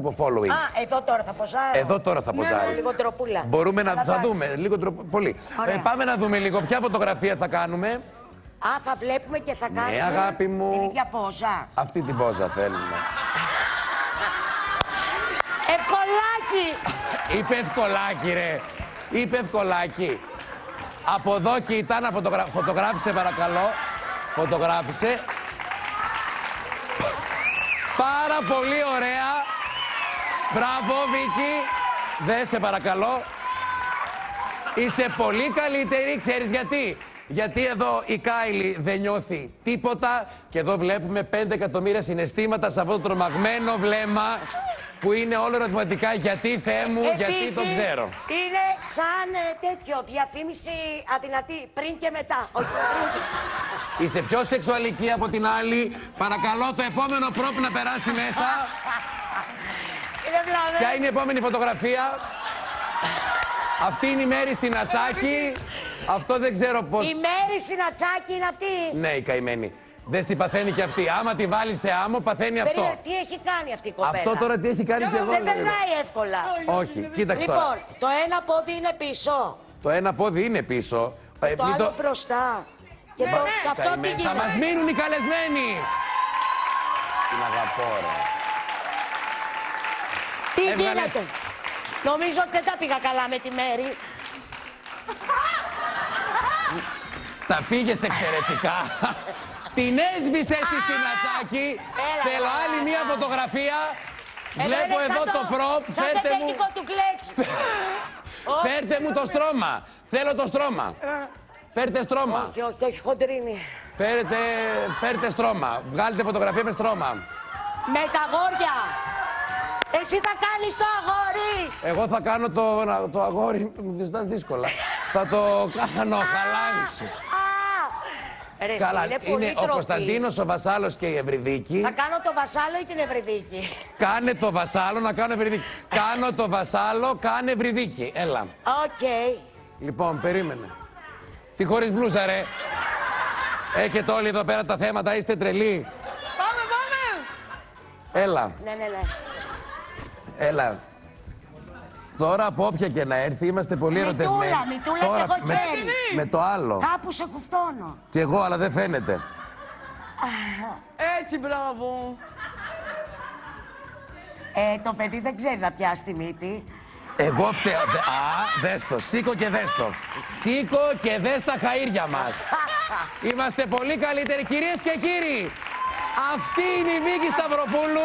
από following. Α, εδώ τώρα θα ποζάρω. Εδώ τώρα θα Ναι, ναι, ποζάρεις. λίγο τροπούλα. Μπορούμε να Αλλά θα εντάξει. δούμε λίγο τρο... πολύ. Ωραία. Ε, πάμε να δούμε λίγο ποια φωτογραφία θα κάνουμε. Α, θα βλέπουμε και θα κάνουμε. Ναι, αγάπη μου. Την ίδια πόζα. Αυτή την πόζα θέλουμε. Ευκολάκι! Είπε ευκολάκι ρε. Είπε ευκολάκι. Από εδώ κοίτα να φωτογρα... φωτογράφησε παρακαλώ. Φωτογράφησε. Πάρα πολύ ωραία. Μπράβο Βίκυ. Δε σε παρακαλώ. Είσαι πολύ καλύτερη, ξέρεις γιατί; Γιατί εδώ η Κάιλι δεν νιώθει τίποτα και εδώ βλέπουμε 5 εκατομμύρια συναισθήματα σε αυτό το τρομαγμένο βλέμμα που είναι όλο ερωτηματικά γιατί Θεέ μου, γιατί Επίσης, το ξέρω; Είναι σαν ε, τέτοιο διαφήμιση αδυνατή πριν και μετά. Όχι, πριν και- Είσαι πιο σεξουαλική από την άλλη. Παρακαλώ το επόμενο πρόπ να περάσει μέσα. Είναι βλαβερό. Ποια είναι η επόμενη φωτογραφία; Αυτή είναι η Μέρη Σινατσάκη. Αυτό δεν ξέρω πώς... Η Μέρη Συνατσάκη είναι αυτή. Ναι, η καημένη. Δεν τι παθαίνει και αυτή. Άμα τη βάλεις σε άμμο, παθαίνει αυτό. Περίμενε, τι έχει κάνει αυτή η κοπέλα; Αυτό τώρα τι έχει κάνει και εγώ. Δεν λέω. περνάει εύκολα. Όχι, κοίταξε Λοιπόν, τώρα. το ένα πόδι είναι πίσω. Το ένα πόδι είναι πίσω. Ε, Το μην άλλο μπροστά. Και το, και αυτό τι Καημένη. Θα γίνεται; μας μείνουν οι καλεσμένοι. Την αγαπώ, ρε. Τι Έβγαλες. γίνεται; Νομίζω ότι δεν τα πήγα καλά με τη Μέρη. Τα πήγες εξαιρετικά. Την έσβησε στη Σινατσάκη. Έλα, Θέλω έλα, άλλη έλα. μία φωτογραφία. Εδώ Βλέπω είναι σαν εδώ το προπ. Σαν σε Φέρτε μου, τεχνικό του κλέτσι. φέρτε μου το στρώμα. Θέλω το στρώμα. Φέρτε στρώμα. Όχι, όχι, όχι, χοντρίνη. Φέρετε, φέρτε στρώμα. Βγάλετε φωτογραφία με στρώμα. Με τα γόρια. Εσύ θα κάνεις το αγόρι. Εγώ θα κάνω το, να- το αγόρι. Μου ζητάς δύσκολα. θα το κάνω χαλάριση. Α, Ρε, εσύ, Καλά, είναι πολύ είναι ο ντροπή. Κωνσταντίνος, ο Βασάλος και η Ευρυδίκη. Θα κάνω το βασάλο ή την Ευρυδίκη; Κάνε το Βασάλο να κάνω Ευρυδίκη. κάνω το Βασάλο, κάνε Ευρυδίκη. Έλα. Οκ. Λοιπόν, περίμενε. Τι χωρίς μπλούζα, ρε. Έχετε όλοι εδώ πέρα τα θέματα, είστε τρελοί. Πάμε, πάμε. Έλα, Ναι, ναι, ναι. Έλα. Τώρα από όποια και να έρθει είμαστε πολύ Μητούλα, ερωτευμένοι. μητούλα κι Τώρα, εγώ με, χέρι. με το άλλο. Κάπου σε κουφτώνω. Κι εγώ, αλλά δεν φαίνεται. Έτσι, μπράβο. Ε, το παιδί δεν ξέρει να πιάσει τη μύτη. Εγώ φταίω. Δε- Α, δες το. Σήκω και δες το. Σήκω και δες τα χαΐρια μας. Είμαστε πολύ καλύτεροι. Κυρίες και κύριοι, αυτή είναι η Βίκη Σταυροπούλου.